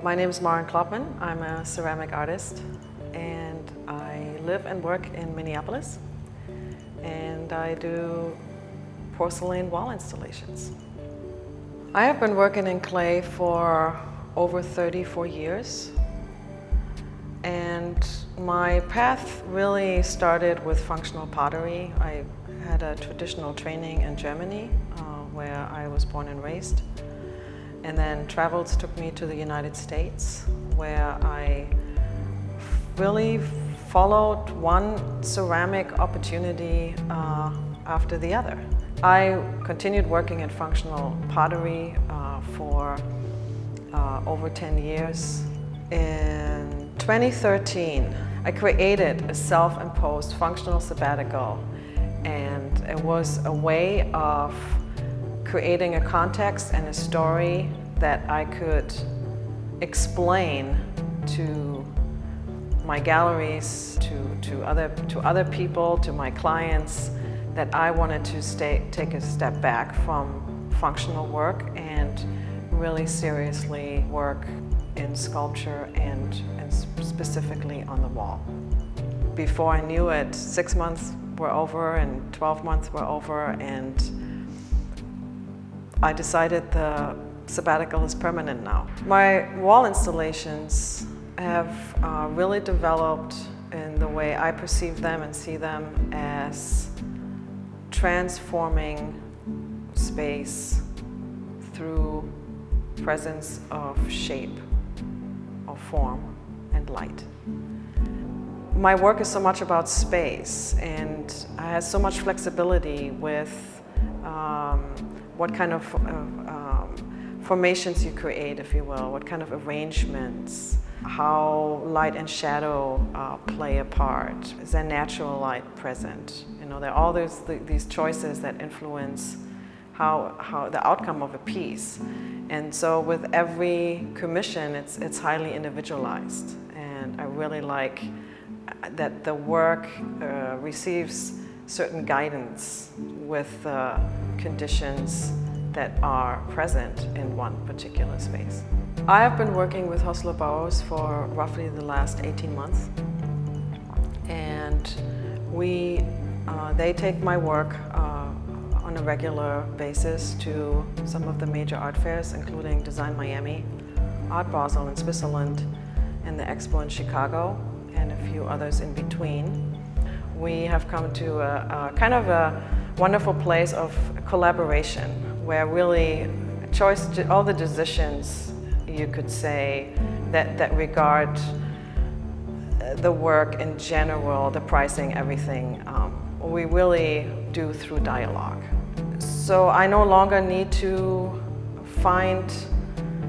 My name is Maren Kloppmann. I'm a ceramic artist and I live and work in Minneapolis and I do porcelain wall installations. I have been working in clay for over 34 years and my path really started with functional pottery. I had a traditional training in Germany uh, where I was born and raised and then travels took me to the United States where I really followed one ceramic opportunity uh, after the other. I continued working in functional pottery uh, for uh, over 10 years. In 2013, I created a self-imposed functional sabbatical and it was a way of creating a context and a story that I could explain to my galleries, to, to, other, to other people, to my clients, that I wanted to stay, take a step back from functional work and really seriously work in sculpture and, and specifically on the wall. Before I knew it, six months were over and 12 months were over and I decided the sabbatical is permanent now. My wall installations have uh, really developed in the way I perceive them and see them as transforming space through presence of shape, of form, and light. My work is so much about space and has so much flexibility with what kind of uh, um, formations you create, if you will, what kind of arrangements, how light and shadow uh, play a part. Is there natural light present? You know, there are all those, these choices that influence how, how the outcome of a piece. And so with every commission, it's, it's highly individualized. And I really like that the work uh, receives certain guidance with uh, conditions that are present in one particular space. I have been working with Hostler Burrows for roughly the last 18 months and we, uh, they take my work uh, on a regular basis to some of the major art fairs including Design Miami, Art Basel in Switzerland, and the Expo in Chicago and a few others in between we have come to a, a kind of a wonderful place of collaboration where really choice, all the decisions you could say that, that regard the work in general, the pricing, everything, um, we really do through dialogue. So I no longer need to find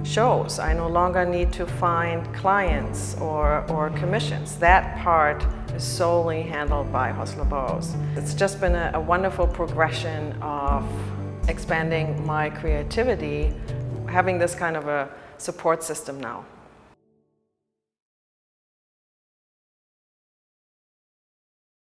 shows. I no longer need to find clients or, or commissions. That part is solely handled by Hostler Burrows. It's just been a, a wonderful progression of expanding my creativity, having this kind of a support system now.